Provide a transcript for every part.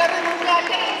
carros mundiales.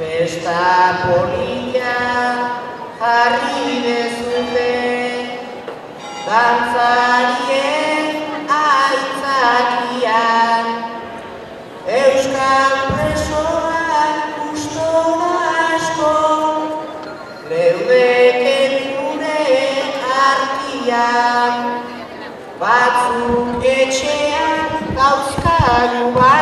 Festa polia jarri bidezute, dantzarien aitzakian. Euskal presoan usto asko, leudek entzune artian. Batzuk etxean dauzkan bat.